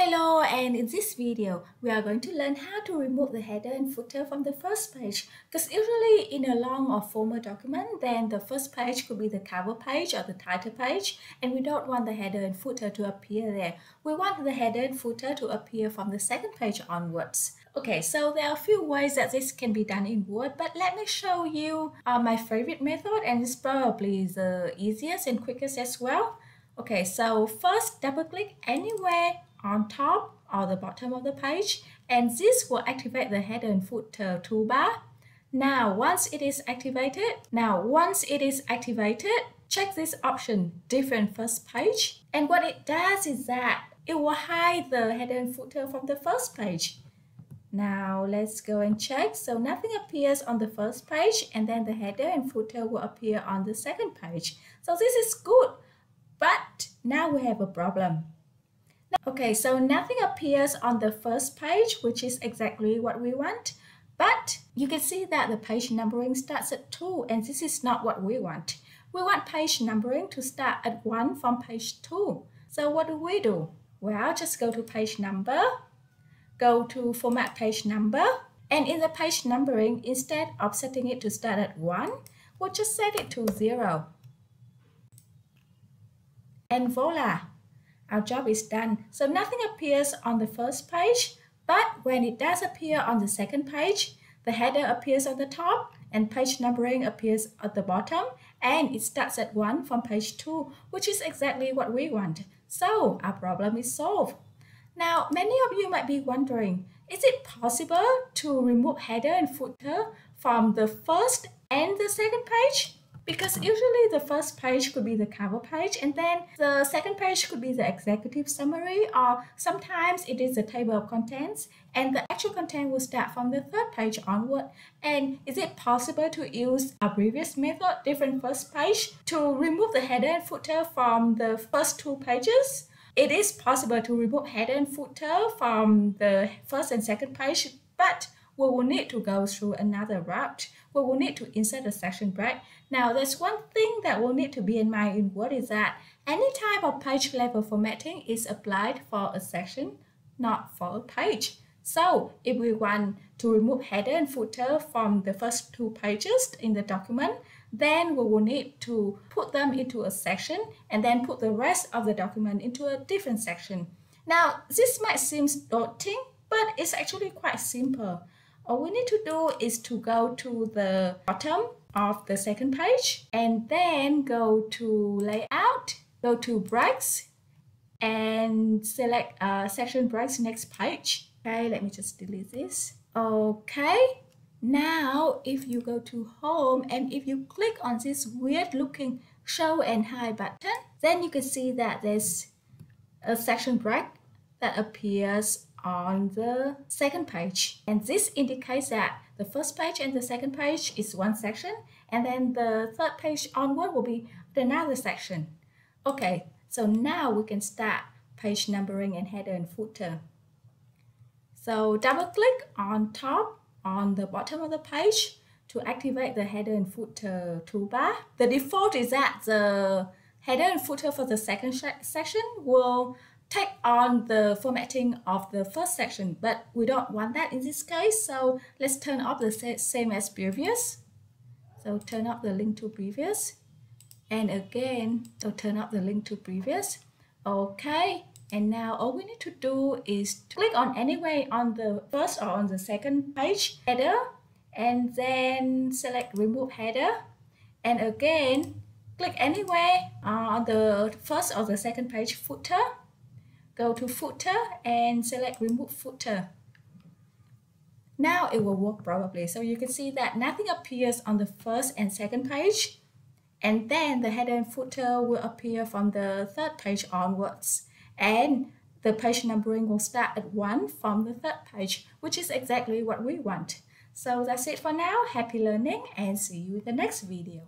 Hello and in this video we are going to learn how to remove the header and footer from the first page because usually in a long or formal document then the first page could be the cover page or the title page and we don't want the header and footer to appear there. We want the header and footer to appear from the second page onwards. Okay, so there are a few ways that this can be done in Word, but let me show you uh, my favorite method and it's probably the easiest and quickest as well. Okay, so first double click anywhere on top or the bottom of the page and this will activate the header and footer uh, toolbar. Now once it is activated, now once it is activated, check this option different first page and what it does is that it will hide the header and footer uh, from the first page. Now let's go and check. So nothing appears on the first page and then the header and footer uh, will appear on the second page. So this is good, but now we have a problem. Okay, so nothing appears on the first page, which is exactly what we want. But you can see that the page numbering starts at 2, and this is not what we want. We want page numbering to start at 1 from page 2. So what do we do? Well, just go to page number, go to format page number, and in the page numbering, instead of setting it to start at 1, we'll just set it to 0. And voila! Our job is done. So nothing appears on the first page, but when it does appear on the second page, the header appears on the top and page numbering appears at the bottom and it starts at 1 from page 2, which is exactly what we want. So our problem is solved. Now, many of you might be wondering, is it possible to remove header and footer from the first and the second page? Because usually the first page could be the cover page and then the second page could be the executive summary or sometimes it is the table of contents and the actual content will start from the third page onward and is it possible to use a previous method different first page to remove the header and footer from the first two pages it is possible to remove header and footer from the first and second page but we will need to go through another route. We will need to insert a section break. Now, there's one thing that we'll need to be in mind in Word is that any type of page level formatting is applied for a section, not for a page. So, if we want to remove header and footer from the first two pages in the document, then we will need to put them into a section and then put the rest of the document into a different section. Now, this might seem daunting, but it's actually quite simple all we need to do is to go to the bottom of the second page and then go to layout, go to breaks and select uh, section breaks next page. Okay, let me just delete this. Okay, now if you go to home and if you click on this weird looking show and hide button, then you can see that there's a section break that appears on the second page. And this indicates that the first page and the second page is one section, and then the third page onward will be another section. Okay, so now we can start page numbering and header and footer. So double click on top on the bottom of the page to activate the header and footer toolbar. The default is that the header and footer for the second section will take on the formatting of the first section, but we don't want that in this case. So let's turn off the same as previous. So turn off the link to previous. And again, so turn off the link to previous. Okay, and now all we need to do is to click on anywhere on the first or on the second page header and then select remove header. And again, click anywhere on the first or the second page footer Go to footer and select remove footer. Now it will work probably. So you can see that nothing appears on the first and second page. And then the header and footer will appear from the third page onwards. And the page numbering will start at 1 from the third page, which is exactly what we want. So that's it for now. Happy learning and see you in the next video.